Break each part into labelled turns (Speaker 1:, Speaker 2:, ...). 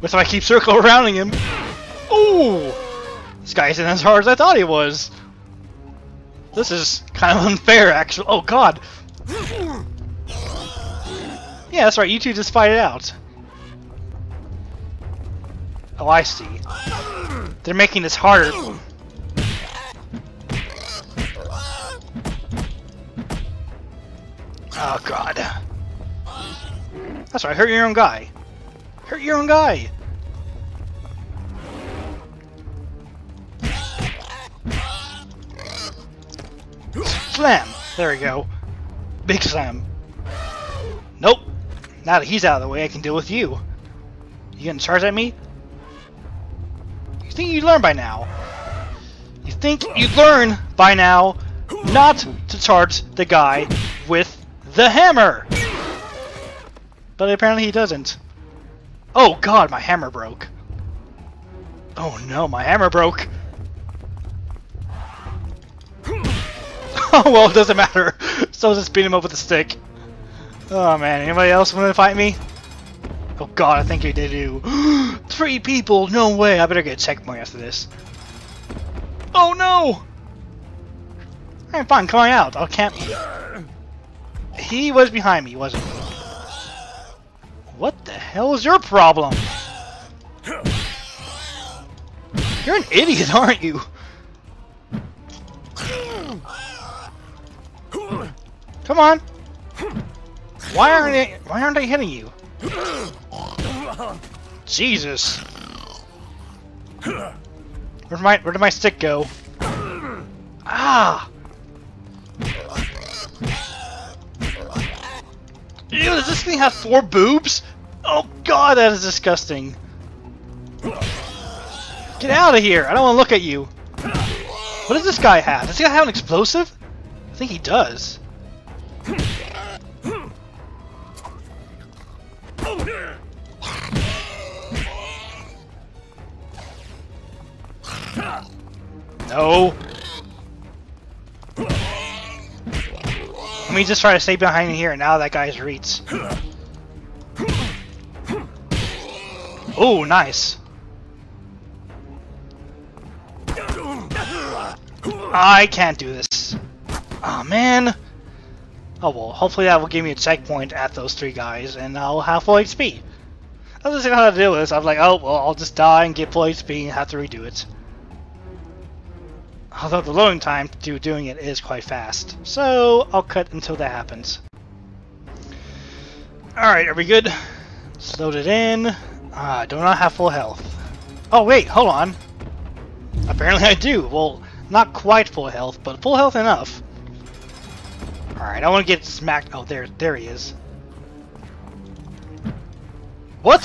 Speaker 1: But if I keep circling around him... Ooh! This guy isn't as hard as I thought he was. This is kind of unfair, actually. Oh, God! Yeah, that's right. You two just fight it out. Oh, I see. They're making this harder. Oh, God. That's right. Hurt your own guy. Hurt your own guy. Slam! There we go. Big slam. Nope. Now that he's out of the way, I can deal with you. You getting charged at me? You think you'd learn by now? You think you'd learn by now not to charge the guy with the hammer? But apparently he doesn't. Oh god, my hammer broke. Oh no, my hammer broke. oh well, it doesn't matter. So I'll just beat him up with a stick. Oh man, anybody else want to fight me? Oh god, I think they do. Three people? No way. I better get a checkpoint after this. Oh no! I'm fine, coming out. I'll camp. He was behind me, wasn't he? What the hell is your problem? You're an idiot, aren't you? Come on. Why aren't they why aren't they hitting you? Jesus. Where'd my where did my stick go? Ah! Ew, does this thing have four boobs? Oh god, that is disgusting. Get out of here! I don't want to look at you. What does this guy have? Does he have an explosive? I think he does. No. Me just try to stay behind here, and now that guy's reach. Oh, nice. I can't do this. Oh man. Oh well, hopefully that will give me a checkpoint at those three guys, and I'll have full HP. I was just how to do this. I was like, oh well, I'll just die and get full HP and have to redo it. Although the loading time to doing it is quite fast. So, I'll cut until that happens. Alright, are we good? Load it in. Ah, I do not have full health. Oh wait, hold on. Apparently I do. Well, not quite full health, but full health enough. Alright, I want to get smacked. Oh, there, there he is. What?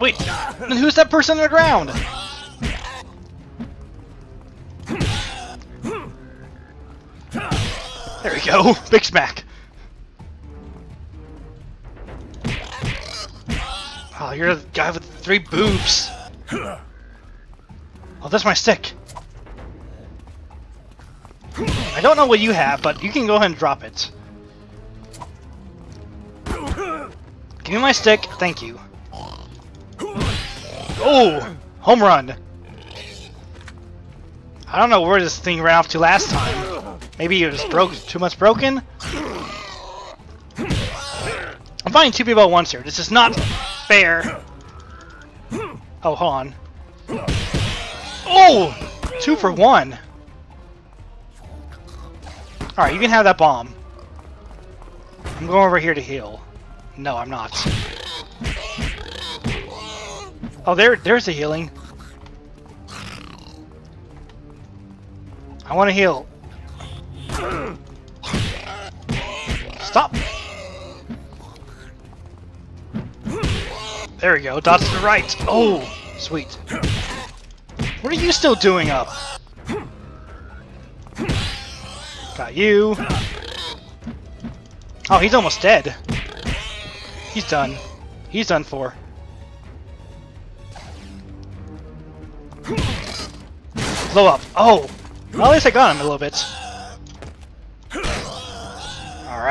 Speaker 1: Wait, who's that person on the ground? There we go, big smack. Oh, you're the guy with three boobs. Oh, that's my stick. I don't know what you have, but you can go ahead and drop it. Give me my stick, thank you. Oh, home run. I don't know where this thing ran off to last time. Maybe it was broke too much broken? I'm fighting two people at once here. This is not fair. Oh, hold on. Oh! Two for one. Alright, you can have that bomb. I'm going over here to heal. No, I'm not. Oh, there, there's the healing. I want to heal. Stop! There we go, dots to the right. Oh, sweet. What are you still doing up? Got you. Oh, he's almost dead. He's done. He's done for. Blow up. Oh! Well, at least I got him a little bit.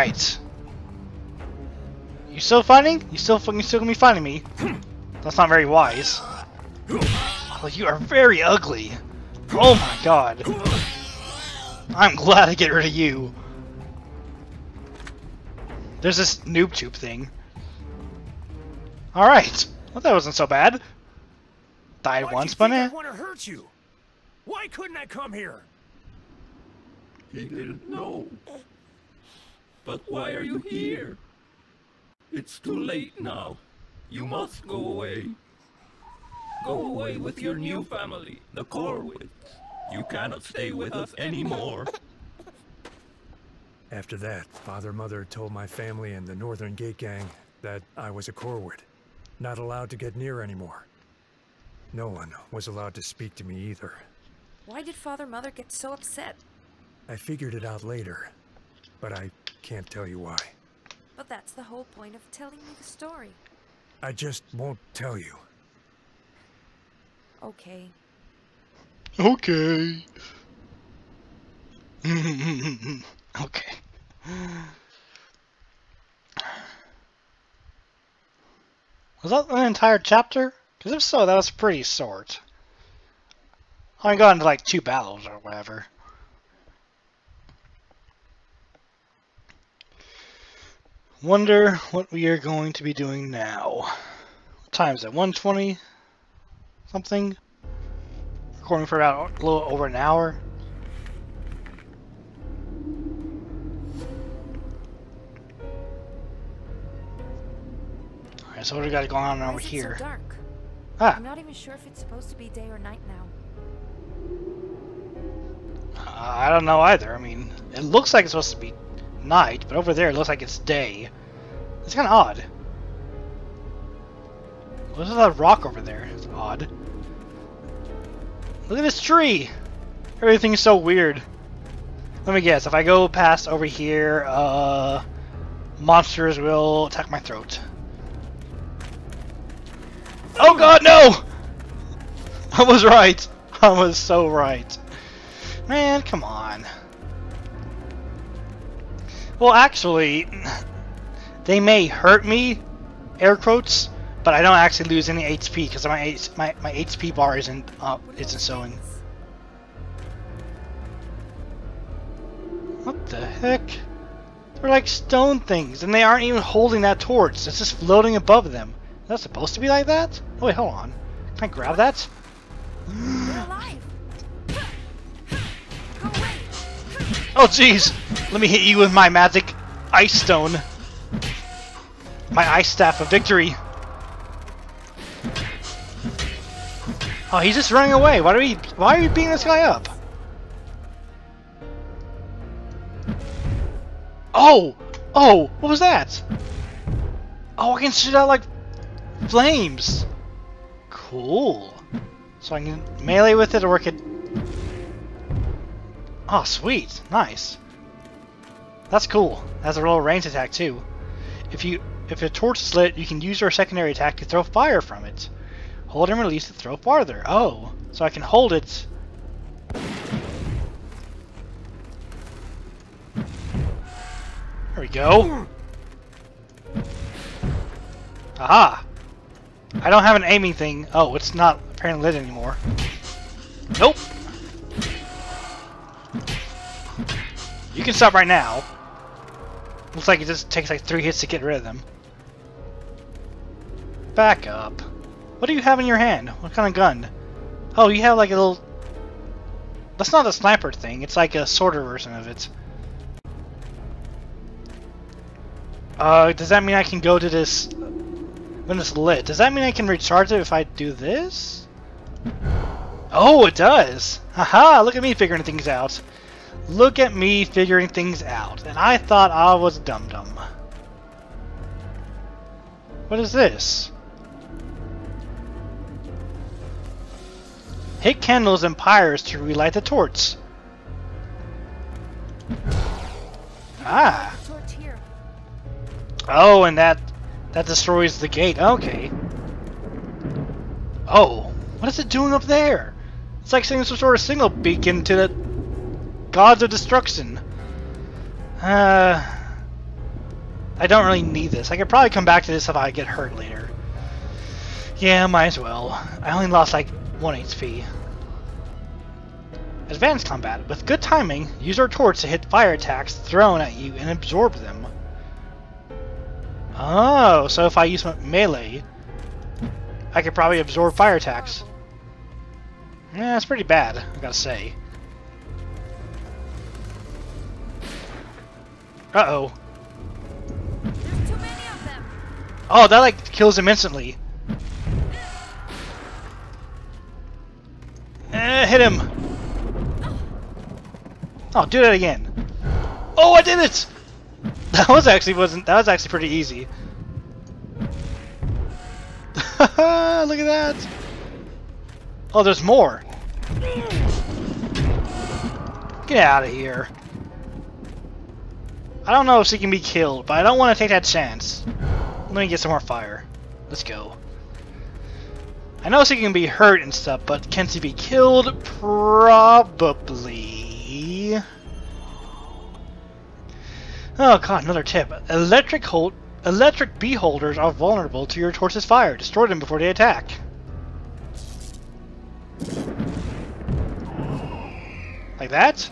Speaker 1: Alright. You still fighting? You still fucking still gonna be fighting me? That's not very wise. Oh, you are very ugly. Oh my god. I'm glad to get rid of you. There's this noob tube thing. Alright. Well, that wasn't so bad. Died
Speaker 2: Why'd
Speaker 1: once,
Speaker 2: you
Speaker 1: but
Speaker 2: think
Speaker 1: eh.
Speaker 2: I want to hurt you? Why couldn't I come here?
Speaker 3: He didn't know. But why are you here? It's too late now. You must go away. Go away with your new family, the Corwids. You cannot stay with us anymore.
Speaker 4: After that, Father Mother told my family and the Northern Gate Gang that I was a Corwid, not allowed to get near anymore. No one was allowed to speak to me either.
Speaker 5: Why did Father Mother get so upset?
Speaker 4: I figured it out later, but I can't tell you why.
Speaker 5: But that's the whole point of telling me the story.
Speaker 4: I just won't tell you.
Speaker 5: Okay.
Speaker 1: Okay. okay. Was that an entire chapter? Because if so, that was pretty short. I only got into like two battles or whatever. Wonder what we are going to be doing now. What time is it? 120 something? Recording for about a little over an hour. Alright, so what do we got going on
Speaker 5: Why
Speaker 1: over here?
Speaker 5: so dark?
Speaker 1: Ah,
Speaker 5: I'm not even sure if it's supposed to be day or night now.
Speaker 1: I don't know either. I mean, it looks like it's supposed to be night, but over there it looks like it's day. It's kind of odd. What's that rock over there? It's odd. Look at this tree! Everything's so weird. Let me guess, if I go past over here, uh, monsters will attack my throat. Oh god, no! I was right! I was so right. Man, come on. Well, actually, they may hurt me, air quotes, but I don't actually lose any HP because my, my my HP bar isn't up,
Speaker 5: What
Speaker 1: isn't showing. What the heck? They're like stone things, and they aren't even holding that torch. It's just floating above them. That's supposed to be like that? Oh wait, hold on. Can I grab that? Oh jeez! Let me hit you with my magic ice stone. My ice staff of victory. Oh, he's just running away. Why are we? Why are you beating this guy up? Oh! Oh! What was that? Oh, I can shoot out like flames. Cool. So I can melee with it or work it. Oh, sweet. Nice. That's cool. Has a little range attack too. If you if a torch is lit, you can use your secondary attack to throw fire from it. Hold and release to throw farther. Oh, so I can hold it. There we go. Aha! I don't have an aiming thing. Oh, it's not apparently lit anymore. Nope. You can stop right now. Looks like it just takes like three hits to get rid of them. Back up. What do you have in your hand? What kind of gun? Oh, you have like a little... That's not a sniper thing. It's like a sorter version of it. Uh, does that mean I can go to this... When it's lit, does that mean I can recharge it if I do this? Oh, it does! Haha, look at me figuring things out. Look at me figuring things out. And I thought I was dum-dum. What is this? Hit candles and pyres to relight the torch. Ah. Oh, and that that destroys the gate. Okay. Oh, what is it doing up there? It's like sending some sort of signal beacon to the gods of destruction. Uh. I don't really need this. I could probably come back to this if I get hurt later. Yeah, might as well. I only lost like 1 HP. Advanced combat. With good timing, use our torch to hit fire attacks thrown at you and absorb them. Oh, so if I use melee, I could probably absorb fire attacks. Yeah, that's pretty bad, I gotta say. Uh-oh. Oh, that like kills him instantly. Eh, hit him. Oh, do that again. Oh, I did it! That was actually wasn't that was actually pretty easy. Look at that. Oh, there's more. Get out of here. I don't know if she can be killed, but I don't want to take that chance. Let me get some more fire. Let's go. I know she can be hurt and stuff, but can she be killed? Probably. Oh god, another tip. Electric hold electric bee holders are vulnerable to your torch's fire. Destroy them before they attack. Like that?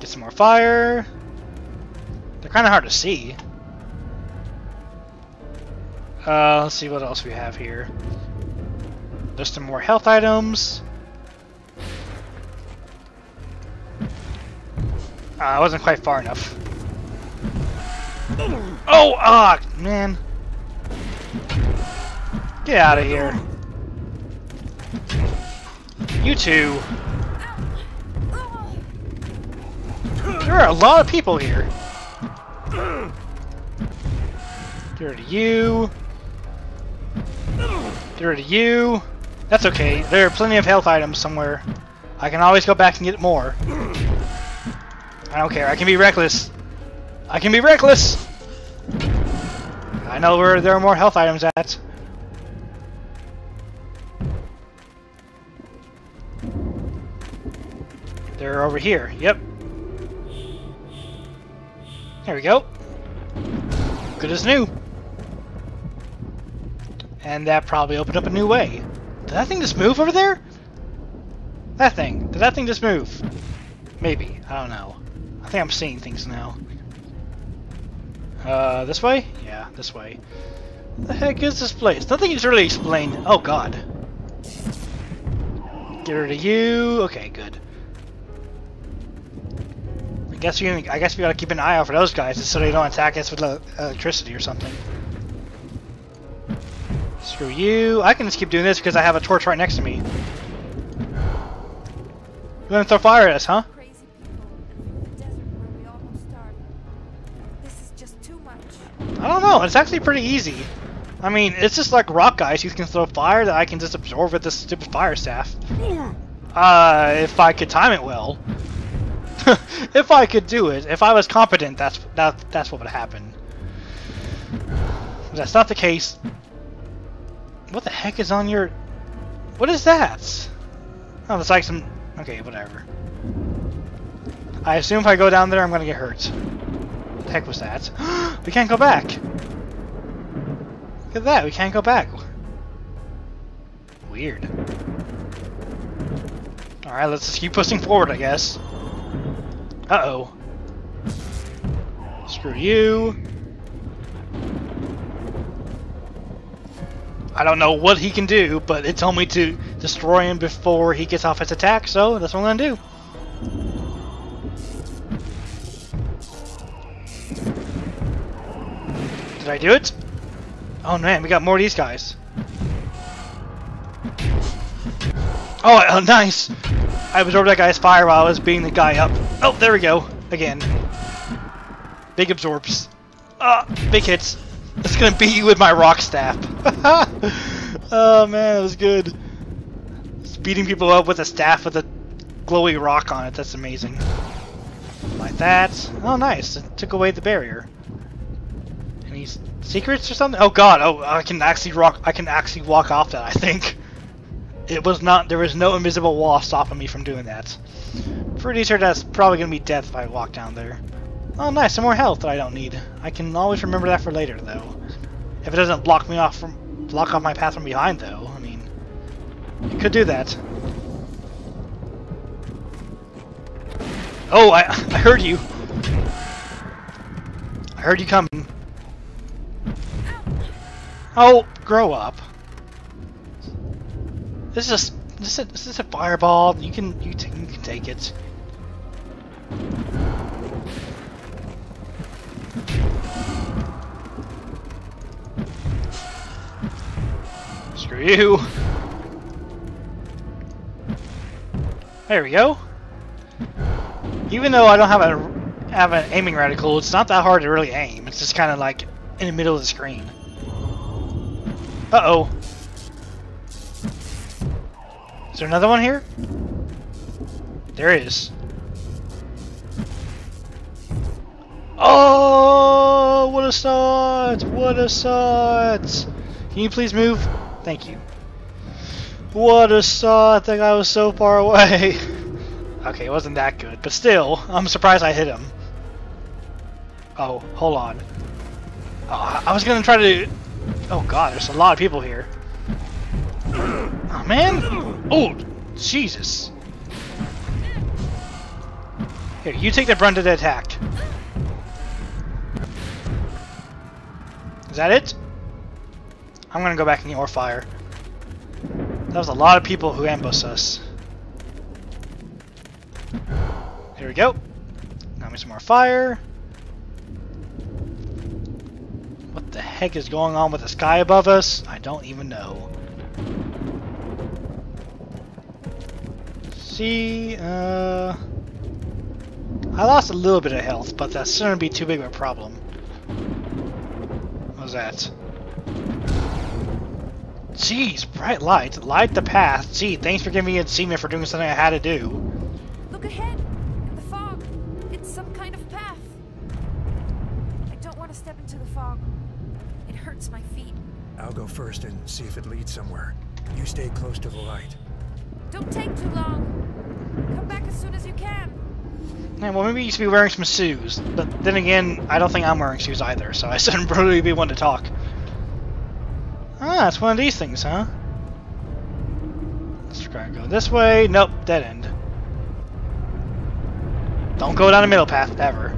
Speaker 1: Get some more fire. They're kind of hard to see. Uh, let's see what else we have here. There's some more health items. Uh, I wasn't quite far enough. Oh, ah, man. Get out of here. You two. There are a lot of people here. Rid of you. Rid of you. That's okay. There are plenty of health items somewhere. I can always go back and get more. I don't care. I can be reckless. I can be reckless. I know where there are more health items at. They're over here. Yep. There we go. Good as new. And that probably opened up a new way. Did that thing just move over there? That thing. Did that thing just move? Maybe. I don't know. I think I'm seeing things now. Uh, this way? Yeah, this way. The heck is this place? Nothing is really explained. Oh god. Get rid of you. Okay, good. I guess we I guess we gotta keep an eye out for those guys just so they don't attack us with uh, electricity or something. Screw you. I can just keep doing this because I have a torch right next to me. You're gonna throw fire at us, huh?
Speaker 5: Crazy people and the desert where we almost starved. This is just too much.
Speaker 1: I don't know. It's actually pretty easy. I mean, it's just like rock guys who can throw fire that I can just absorb with this stupid fire staff. Uh, if I could time it well. if I could do it, if I was competent, that's that that's what would happen. That's not the case. What the heck is on your? What is that? Oh, it's like some. Okay, whatever. I assume if I go down there, I'm gonna get hurt. What the heck was that? we can't go back. Look at that, we can't go back. Weird. Alright, let's just keep pushing forward, I guess. Uh-oh. Screw you. I don't know what he can do, but it told me to destroy him before he gets off his attack, so that's what I'm gonna do. Did I do it? Oh man, we got more of these guys. Oh, oh, nice! I absorbed that guy's fire while I was beating the guy up. Oh, there we go. Again. Big absorbs. Ah, big hits. It's gonna beat you with my rock staff. oh man, that was good. Just beating people up with a staff with a glowy rock on it. That's amazing. Like that. Oh, nice. It took away the barrier. Any secrets or something? Oh god. Oh, I can actually rock. I can actually walk off that. I think. It was not. There was no invisible wall stopping me from doing that. Pretty sure that's probably gonna be death if I walk down there. Oh, nice, some more health that I don't need. I can always remember that for later, though. If it doesn't block me off from block off my path from behind, though. I mean, you could do that. Oh, I I heard you. I heard you coming. Oh, grow up. This is a, this is a, this is a fireball. You can you, you can take it. Screw you. There we go. Even though I don't have a have an aiming reticle, it's not that hard to really aim. It's just kind of like in the middle of the screen. Uh oh. Is there another one here? There is. Oh, what a start! What a start! Can you please move? Thank you. What a start! That guy was so far away. okay, it wasn't that good, but still, I'm surprised I hit him. Oh, hold on. Oh, I was gonna try to. Oh god, there's a lot of people here. Oh man! Oh, Jesus! Here, you take the brunt of the attack. Is that it? I'm gonna go back and get more fire. That was a lot of people who ambushed us. Here we go. Got me some more fire. What the heck is going on with the sky above us? I don't even know. See, uh... I lost a little bit of health, but that's shouldn't be too big of a problem. What was that? Jeez, bright light. Light the path. Gee, thanks for giving me a achievement for doing something I had to do.
Speaker 5: Look ahead! In the fog! It's some kind of path! I don't want to step into the fog. It hurts my feet.
Speaker 4: I'll go first and see if it leads somewhere. You stay close to the light.
Speaker 5: Don't take too long! Come back as soon as you can!
Speaker 1: Yeah, well, maybe you should be wearing some shoes. But then again, I don't think I'm wearing shoes either, so I shouldn't really be one to talk. Ah, it's one of these things, huh? Let's try and go this way. Nope, dead end. Don't go down the middle path, ever.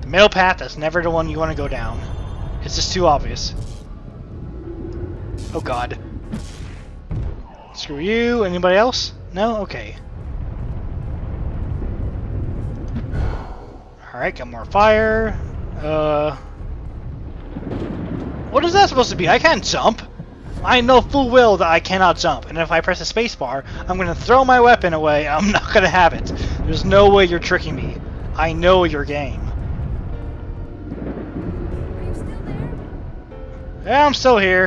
Speaker 1: The middle path is never the one you want to go down. It's just too obvious. Oh god. Screw you. Anybody else? No? Okay. Alright, got more fire. Uh... What is that supposed to be? I can't jump! I know full well that I cannot jump, and if I press the spacebar, I'm gonna throw my weapon away I'm not gonna have it. There's no way you're tricking me. I know your game.
Speaker 5: Are you still there?
Speaker 1: Yeah, I'm still here.